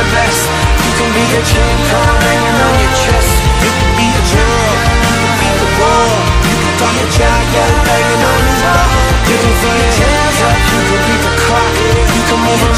the best. You can be the champion hanging on your chest. You can be a girl, you can be the boy You can be a jacket banging on your wall You can be a jazz you can be the clock. You can move